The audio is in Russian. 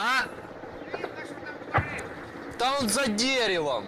А? Там вот за деревом.